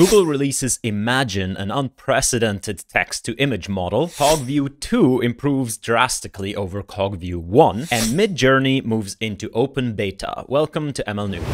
Google releases Imagen, an unprecedented text-to-image model. Cogview 2 improves drastically over Cogview 1, and Midjourney moves into open beta. Welcome to ML News.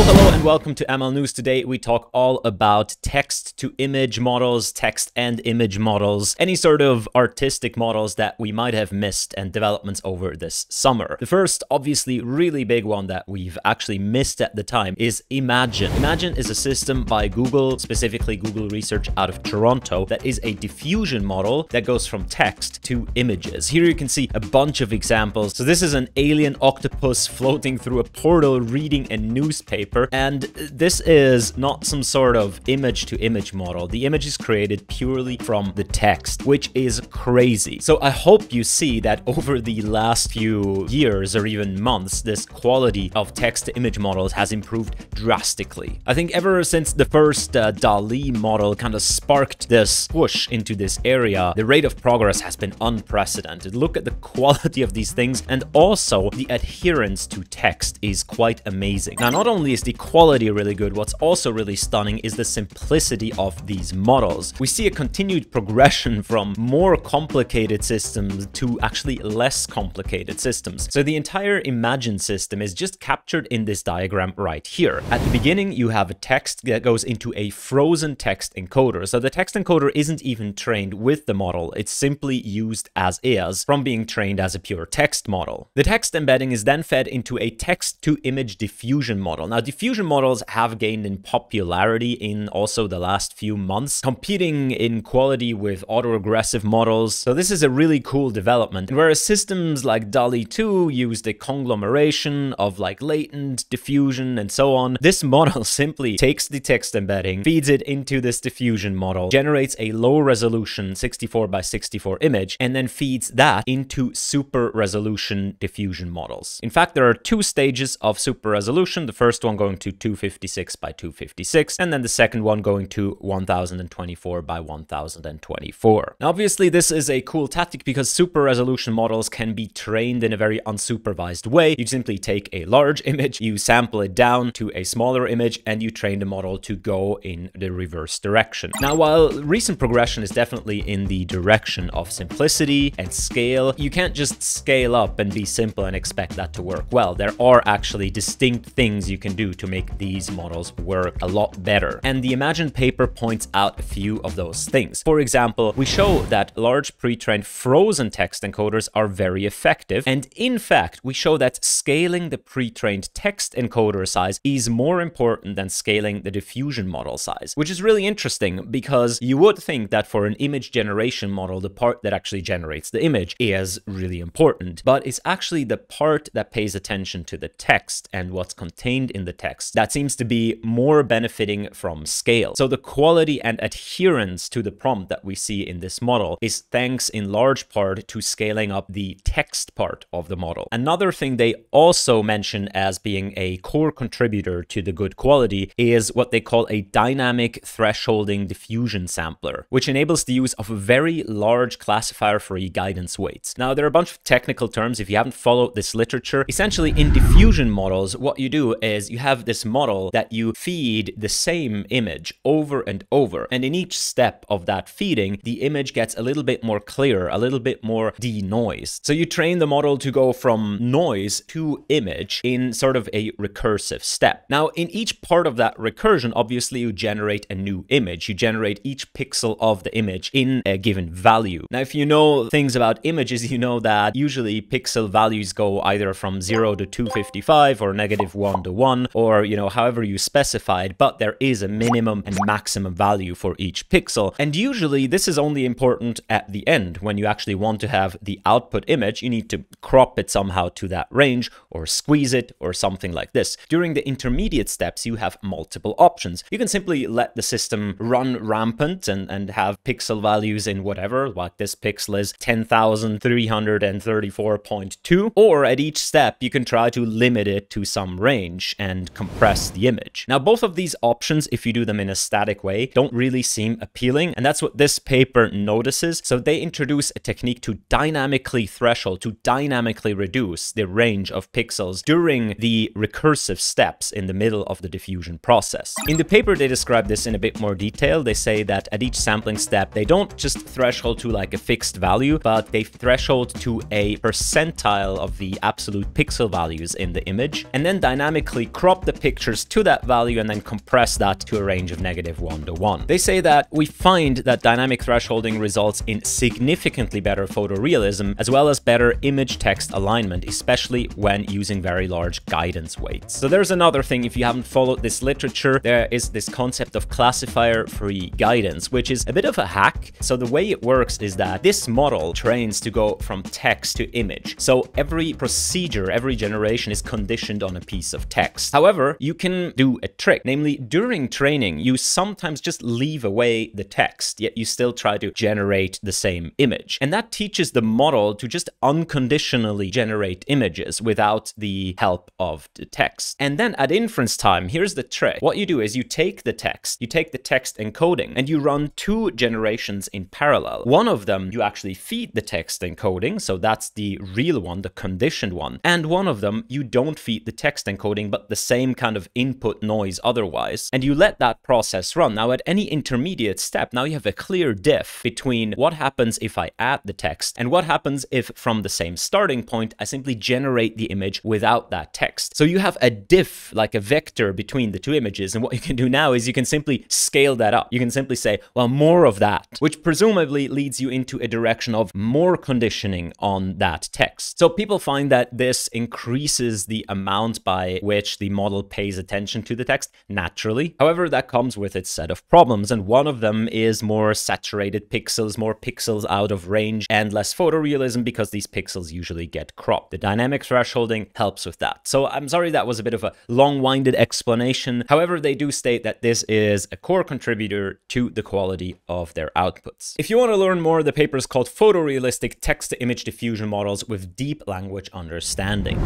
Hello, hello, and welcome to ML News. Today we talk all about text to image models, text and image models, any sort of artistic models that we might have missed and developments over this summer. The first, obviously, really big one that we've actually missed at the time is Imagen. Imagen is a system by Google, specifically Google Research out of Toronto, that is a diffusion model that goes from text to images. Here you can see a bunch of examples. So this is an alien octopus floating through a portal reading a newspaper paper. And this is not some sort of image to image model. The image is created purely from the text, which is crazy. So I hope you see that over the last few years or even months, this quality of text to image models has improved drastically. I think ever since the first uh, DALL-E model kind of sparked this push into this area, the rate of progress has been unprecedented. Look at the quality of these things and also the adherence to text is quite amazing. Now, not only is the quality really good, what's also really stunning is the simplicity of these models. We see a continued progression from more complicated systems to actually less complicated systems. So the entire Imagen system is just captured in this diagram right here. At the beginning, you have a text that goes into a frozen text encoder. So the text encoder isn't even trained with the model, it's simply used as is from being trained as a pure text model. The text embedding is then fed into a text-to-image diffusion model. Now, diffusion models have gained in popularity in also the last few months, competing in quality with autoregressive models. So this is a really cool development. Whereas systems like DALL-E 2 used a conglomeration of like latent, diffusion, and so on, this model simply takes the text embedding, feeds it into this diffusion model, generates a low resolution 64 by 64 image, and then feeds that into super resolution diffusion models. In fact, there are two stages of super resolution. The first one going to 256 by 256, and then the second one going to 1024 by 1024. Now, obviously, this is a cool tactic because super resolution models can be trained in a very unsupervised way. You simply take a large image, you sample it down to a smaller image, and you train the model to go in the reverse direction. Now, while recent progression is definitely in the direction of simplicity and scale, you can't just scale up and be simple and expect that to work well. There are actually distinct things you can do to make these models work a lot better. And the Imagen paper points out a few of those things. For example, we show that large pre-trained frozen text encoders are very effective. And in fact, we show that scaling the pre-trained text encoder size is more important than scaling the diffusion model size, which is really interesting because you would think that for an image generation model, the part that actually generates the image is really important. But it's actually the part that pays attention to the text and what's contained in the text that seems to be more benefiting from scale. So the quality and adherence to the prompt that we see in this model is thanks in large part to scaling up the text part of the model. Another thing they also mention as being a core contributor to the good quality is what they call a dynamic thresholding diffusion sampler, which enables the use of very large classifier-free guidance weights. Now, there are a bunch of technical terms if you haven't followed this literature. Essentially, in diffusion models, what you do is you have this this model that you feed the same image over and over. And in each step of that feeding, the image gets a little bit more clear, a little bit more denoised. So you train the model to go from noise to image in sort of a recursive step. Now, in each part of that recursion, obviously you generate a new image. You generate each pixel of the image in a given value. Now, if you know things about images, you know that usually pixel values go either from 0 to 255 or negative 1 to 1 or you know, however you specified, but there is a minimum and maximum value for each pixel. And usually this is only important at the end. When you actually want to have the output image, you need to crop it somehow to that range or squeeze it or something like this. During the intermediate steps, you have multiple options. You can simply let the system run rampant and, and have pixel values in whatever, like this pixel is 10,334.2, or at each step, you can try to limit it to some range and compress compress the image. Now, both of these options, if you do them in a static way, don't really seem appealing, and that's what this paper notices. So they introduce a technique to dynamically threshold, to dynamically reduce the range of pixels during the recursive steps in the middle of the diffusion process. In the paper, they describe this in a bit more detail. They say that at each sampling step, they don't just threshold to like a fixed value, but they threshold to a percentile of the absolute pixel values in the image, and then dynamically crop the pictures to that value and then compress that to a range of negative 1 to 1. They say that we find that dynamic thresholding results in significantly better photorealism, as well as better image-text alignment, especially when using very large guidance weights. So there's another thing, if you haven't followed this literature, there is this concept of classifier-free guidance, which is a bit of a hack. So the way it works is that this model trains to go from text to image. So every procedure, every generation is conditioned on a piece of text. However, you can do a trick, namely during training, you sometimes just leave away the text, yet you still try to generate the same image. And that teaches the model to just unconditionally generate images without the help of the text. And then at inference time, here's the trick. What you do is you take the text, you take the text encoding, and you run two generations in parallel. One of them, you actually feed the text encoding, so that's the real one, the conditioned one. And one of them, you don't feed the text encoding, but the same kind of input noise otherwise. And you let that process run. Now, at any intermediate step, now you have a clear diff between what happens if I add the text and what happens if from the same starting point, I simply generate the image without that text. So you have a diff, like a vector between the two images. And what you can do now is you can simply scale that up. You can simply say, well, more of that, which presumably leads you into a direction of more conditioning on that text. So people find that this increases the amount by which the model pays attention to the text naturally. However, that comes with its set of problems, and one of them is more saturated pixels, more pixels out of range, and less photorealism because these pixels usually get cropped. The dynamic thresholding helps with that. So I'm sorry that was a bit of a long-winded explanation. However, they do state that this is a core contributor to the quality of their outputs. If you want to learn more, the paper is called Photorealistic Text-to-Image Diffusion Models with Deep Language Understanding.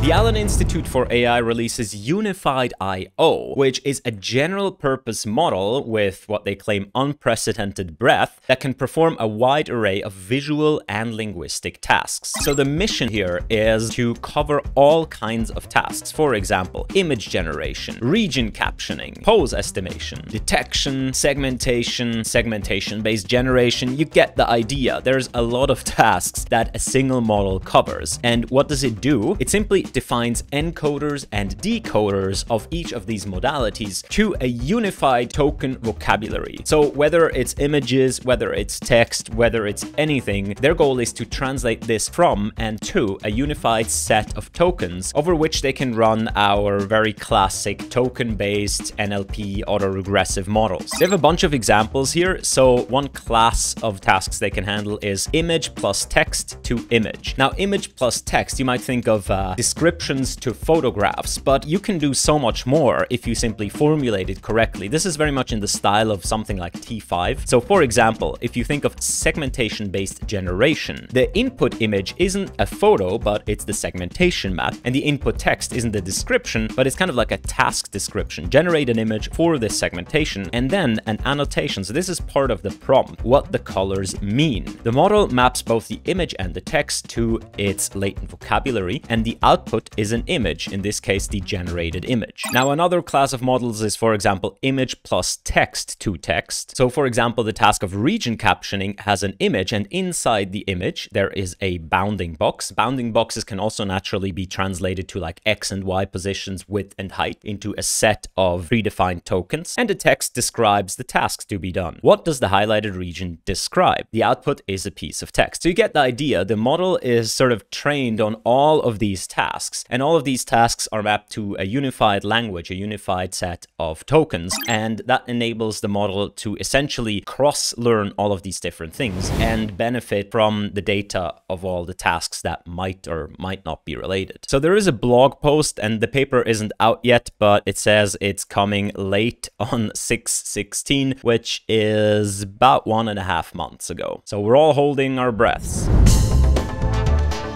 The Allen Institute for AI releases Unified I.O., which is a general purpose model with what they claim unprecedented breadth that can perform a wide array of visual and linguistic tasks. So the mission here is to cover all kinds of tasks. For example, image generation, region captioning, pose estimation, detection, segmentation, segmentation-based generation. You get the idea. There's a lot of tasks that a single model covers. And what does it do? It simply defines encoders and decoders of each of these modalities to a unified token vocabulary. So whether it's images, whether it's text, whether it's anything, their goal is to translate this from and to a unified set of tokens over which they can run our very classic token-based NLP autoregressive models. They have a bunch of examples here. So one class of tasks they can handle is image plus text to image. Now image plus text, you might think of uh, descriptions to photographs, but you can do so much more if you simply formulate it correctly. This is very much in the style of something like T5. So for example, if you think of segmentation-based generation, the input image isn't a photo, but it's the segmentation map, and the input text isn't the description, but it's kind of like a task description. Generate an image for this segmentation, and then an annotation. So this is part of the prompt, what the colors mean. The model maps both the image and the text to its latent vocabulary, and the output output is an image, in this case the generated image. Now another class of models is for example image plus text to text. So for example the task of region captioning has an image and inside the image there is a bounding box. Bounding boxes can also naturally be translated to like x and y positions, width and height into a set of predefined tokens and the text describes the tasks to be done. What does the highlighted region describe? The output is a piece of text. So you get the idea. The model is sort of trained on all of these tasks tasks. And all of these tasks are mapped to a unified language, a unified set of tokens. And that enables the model to essentially cross-learn all of these different things and benefit from the data of all the tasks that might or might not be related. So there is a blog post and the paper isn't out yet, but it says it's coming late on 616, which is about one and a half months ago. So we're all holding our breaths.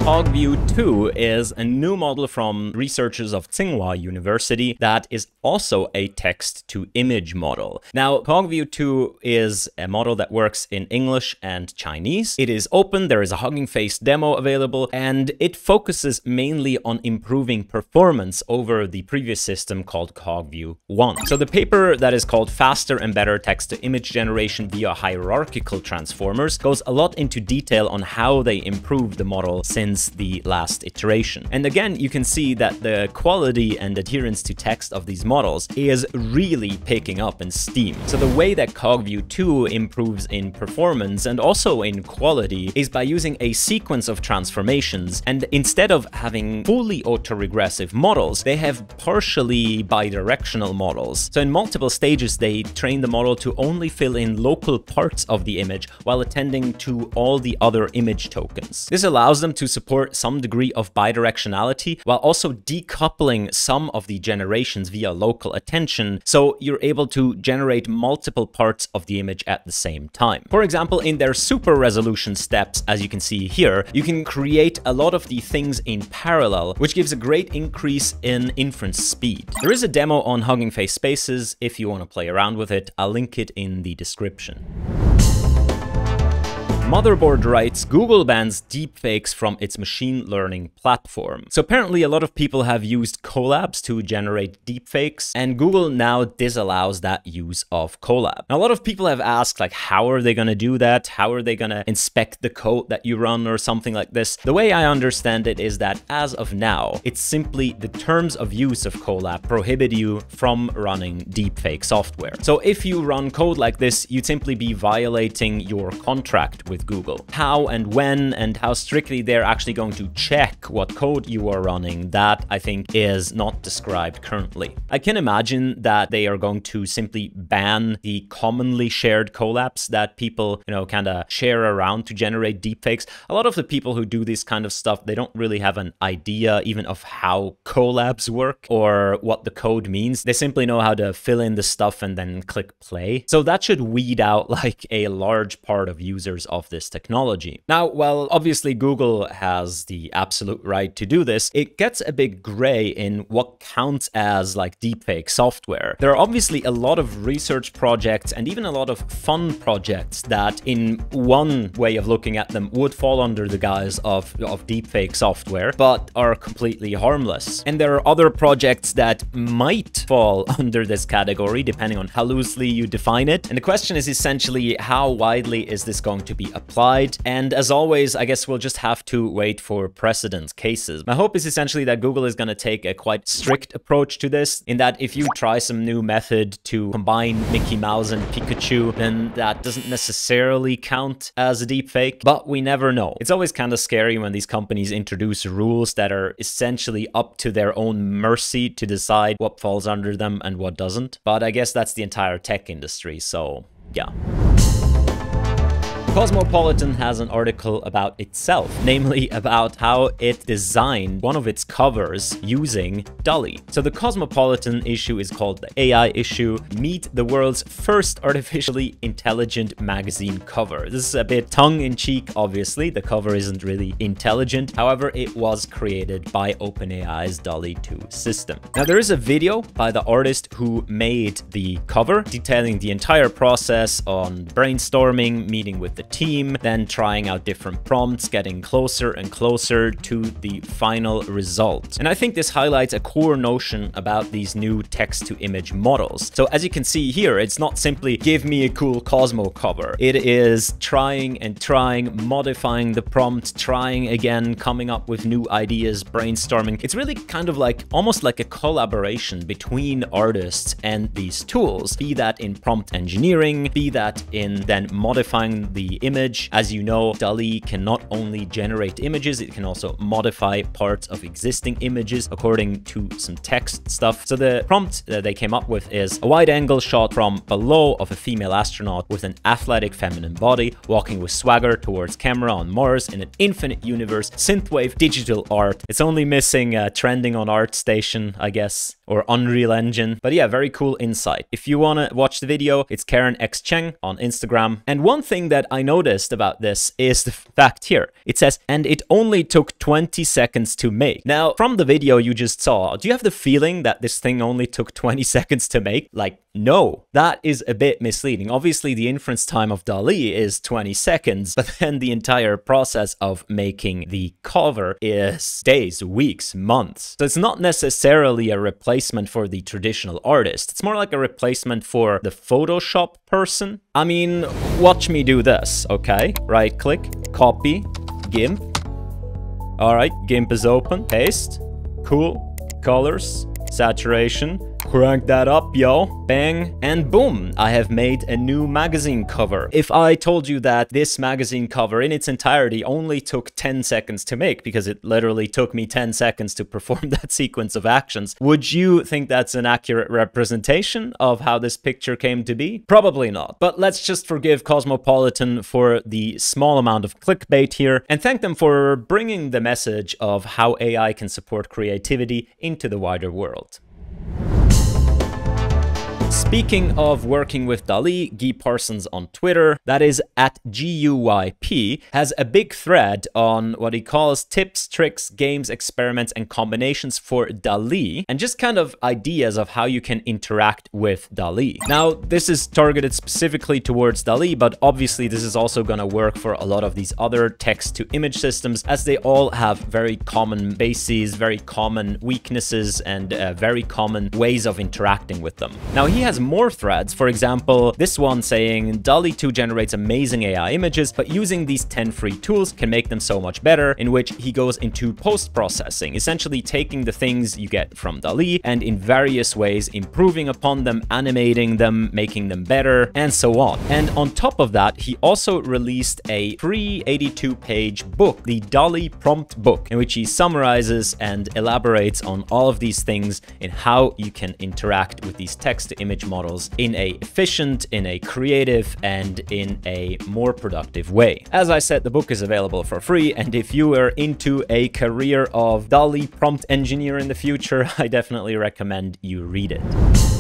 CogView 2 is a new model from researchers of Tsinghua University that is also a text-to-image model. Now, CogView 2 is a model that works in English and Chinese. It is open, there is a Hugging Face demo available, and it focuses mainly on improving performance over the previous system called CogView 1. So the paper that is called Faster and Better Text-to-Image Generation via Hierarchical Transformers goes a lot into detail on how they improved the model since the last iteration. And again, you can see that the quality and adherence to text of these models is really picking up in Steam. So the way that CogView 2 improves in performance and also in quality is by using a sequence of transformations and instead of having fully autoregressive models, they have partially bidirectional models. So in multiple stages, they train the model to only fill in local parts of the image while attending to all the other image tokens. This allows them to support some degree of bidirectionality while also decoupling some of the generations via local attention, so you're able to generate multiple parts of the image at the same time. For example, in their super resolution steps, as you can see here, you can create a lot of the things in parallel, which gives a great increase in inference speed. There is a demo on Hugging Face Spaces if you want to play around with it. I'll link it in the description. Motherboard writes, Google bans deepfakes from its machine learning platform. So apparently a lot of people have used Colabs to generate deepfakes, and Google now disallows that use of Colab. Now, a lot of people have asked, like, how are they going to do that? How are they going to inspect the code that you run or something like this? The way I understand it is that as of now, it's simply the terms of use of Colab prohibit you from running deepfake software. So if you run code like this, you'd simply be violating your contract with with Google. How and when and how strictly they're actually going to check what code you are running, that I think is not described currently. I can imagine that they are going to simply ban the commonly shared Colabs that people, you know, kind of share around to generate deepfakes. A lot of the people who do this kind of stuff, they don't really have an idea even of how Colabs work or what the code means. They simply know how to fill in the stuff and then click play. So that should weed out like a large part of users of this technology. Now, while obviously Google has the absolute right to do this, it gets a bit gray in what counts as like deepfake software. There are obviously a lot of research projects and even a lot of fun projects that in one way of looking at them would fall under the guise of, of deepfake software, but are completely harmless. And there are other projects that might fall under this category, depending on how loosely you define it. And the question is essentially how widely is this going to be applied. And as always, I guess we'll just have to wait for precedent cases. My hope is essentially that Google is going to take a quite strict approach to this, in that if you try some new method to combine Mickey Mouse and Pikachu, then that doesn't necessarily count as a deepfake, but we never know. It's always kind of scary when these companies introduce rules that are essentially up to their own mercy to decide what falls under them and what doesn't. But I guess that's the entire tech industry, so yeah. Cosmopolitan has an article about itself, namely about how it designed one of its covers using DALL-E. So the Cosmopolitan issue is called the AI issue, Meet the world's first artificially intelligent magazine cover. This is a bit tongue-in-cheek, obviously. The cover isn't really intelligent. However, it was created by OpenAI's DALL-E 2 system. Now, there is a video by the artist who made the cover, detailing the entire process on brainstorming, meeting with the the team, then trying out different prompts, getting closer and closer to the final result. And I think this highlights a core notion about these new text-to-image models. So as you can see here, it's not simply give me a cool Cosmo cover. It is trying and trying, modifying the prompt, trying again, coming up with new ideas, brainstorming. It's really kind of like almost like a collaboration between artists and these tools, be that in prompt engineering, be that in then modifying the image. As you know, DALL-E can not only generate images, it can also modify parts of existing images according to some text stuff. So the prompt that they came up with is a wide angle shot from below of a female astronaut with an athletic feminine body walking with swagger towards camera on Mars in an infinite universe synthwave digital art. It's only missing uh, trending on ArtStation, I guess, or Unreal Engine. But yeah, very cool insight. If you want to watch the video, it's Karen X Cheng on Instagram. And one thing that I I noticed about this is the fact here. It says, and it only took 20 seconds to make. Now, from the video you just saw, do you have the feeling that this thing only took 20 seconds to make? Like, no, that is a bit misleading. Obviously, the inference time of DALL-E is 20 seconds, but then the entire process of making the cover is days, weeks, months. So it's not necessarily a replacement for the traditional artist. It's more like a replacement for the Photoshop person. I mean, watch me do this, okay? Right click, copy, GIMP. All right, GIMP is open, paste, cool, colors, saturation, crank that up, yo. Bang, and boom, I have made a new magazine cover. If I told you that this magazine cover in its entirety only took 10 seconds to make, because it literally took me 10 seconds to perform that sequence of actions, would you think that's an accurate representation of how this picture came to be? Probably not. But let's just forgive Cosmopolitan for the small amount of clickbait here, and thank them for bringing the message of how AI can support creativity into the wider world. Speaking of working with DALL-E, Guy Parsons on Twitter, that is at GUYP, has a big thread on what he calls tips, tricks, games, experiments, and combinations for DALL-E, and just kind of ideas of how you can interact with DALL-E. Now, this is targeted specifically towards DALL-E, but obviously this is also to work for a lot of these other text-to-image systems, as they all have very common bases, very common weaknesses, and uh, very common ways of interacting with them. Now, he has more threads. For example, this one saying DALL-E 2 generates amazing AI images, but using these 10 free tools can make them so much better, in which he goes into post-processing, essentially taking the things you get from DALL-E and in various ways improving upon them, animating them, making them better, and so on. And on top of that, he also released a free 82-page book, the DALL-E Prompt Book, in which he summarizes and elaborates on all of these things in how you can interact with these text-to-image image models in a efficient, in a creative, and in a more productive way. As I said, the book is available for free, and if you are into a career of DALL-E prompt engineer in the future, I definitely recommend you read it.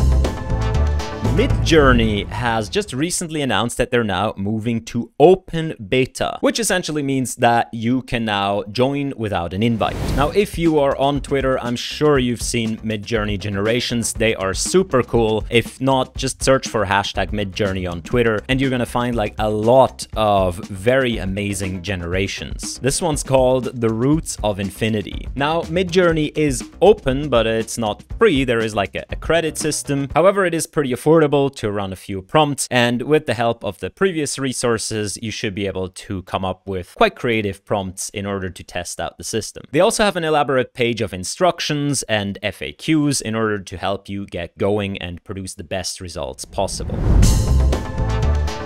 Midjourney has just recently announced that they're now moving to open beta, which essentially means that you can now join without an invite. Now, if you are on Twitter, I'm sure you've seen Midjourney generations. They are super cool. If not, just search for hashtag Midjourney on Twitter and you're gonna find like a lot of very amazing generations. This one's called The Roots of Infinity. Now, Midjourney is open, but it's not free. There is like a, credit system. However, it is pretty affordable to run a few prompts, and with the help of the previous resources, you should be able to come up with quite creative prompts in order to test out the system. They also have an elaborate page of instructions and FAQs in order to help you get going and produce the best results possible.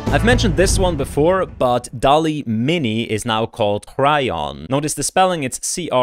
I've mentioned this one before, but DALL-E Mini is now called Craiyon. Notice the spelling, it's C-R-A-I-Y-O-N.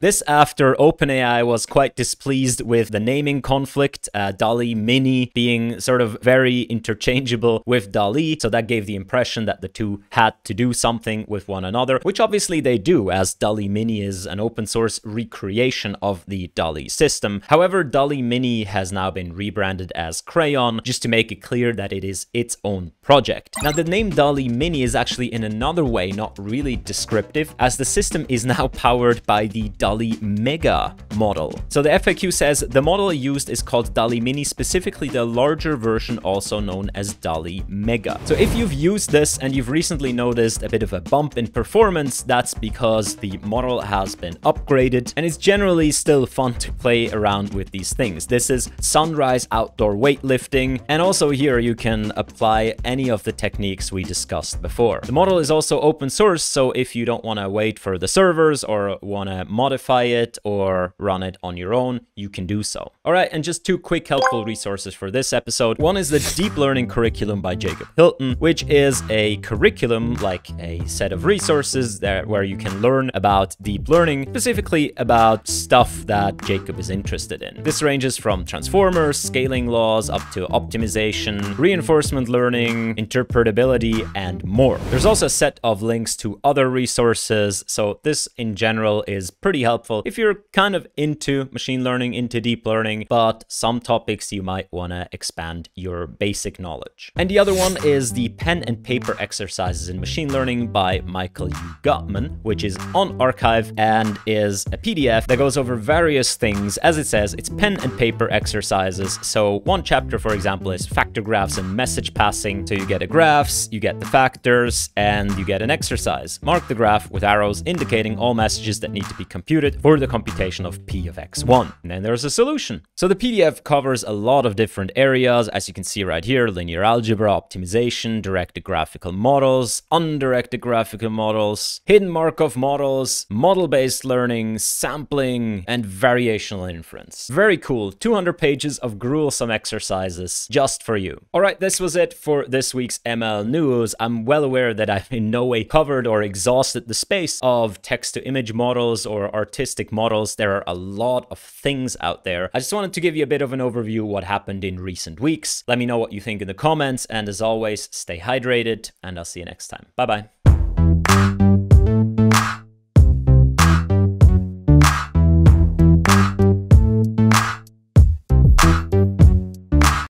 This after OpenAI was quite displeased with the naming conflict, uh, DALL-E Mini being sort of very interchangeable with DALL-E, so that gave the impression that the two had to do something with one another, which obviously they do, as DALL-E Mini is an open source recreation of the DALL-E system. However, DALL-E Mini has now been rebranded as Craiyon, just to make it clear that it is its own project. Now the name DALL-E Mini is actually in another way not really descriptive as the system is now powered by the DALL-E Mega model. So the FAQ says the model used is called DALL-E Mini, specifically the larger version also known as DALL-E Mega. So if you've used this and you've recently noticed a bit of a bump in performance, that's because the model has been upgraded and it's generally still fun to play around with these things. This is sunrise outdoor weightlifting and also here you can can apply any of the techniques we discussed before. The model is also open source, so if you don't want to wait for the servers or want to modify it or run it on your own, you can do so. All right, and just two quick helpful resources for this episode. One is the Deep Learning Curriculum by Jacob Hilton, which is a curriculum, like a set of resources there where you can learn about deep learning, specifically about stuff that Jacob is interested in. This ranges from transformers, scaling laws, up to optimization, reinforcement, reinforcement learning, interpretability, and more. There's also a set of links to other resources, so this in general is pretty helpful if you're kind of into machine learning, into deep learning, but some topics you might want to expand your basic knowledge. And the other one is the pen and paper exercises in machine learning by Michael U. Gutmann, which is on arXiv and is a PDF that goes over various things. As it says, it's pen and paper exercises. So one chapter, for example, is factor graphs and message passing. So you get the graphs, you get the factors, and you get an exercise. Mark the graph with arrows indicating all messages that need to be computed for the computation of p of x1. And then there's a solution. So the PDF covers a lot of different areas, as you can see right here, linear algebra, optimization, directed graphical models, undirected graphical models, hidden Markov models, model-based learning, sampling, and variational inference. Very cool. 200 pages of gruesome exercises just for you. All right, this was it for this week's ML news. I'm well aware that I've in no way covered or exhausted the space of text-to-image models or artistic models. There are a lot of things out there. I just wanted to give you a bit of an overview what happened in recent weeks. Let me know what you think in the comments, and as always, stay hydrated, and I'll see you next time. Bye-bye.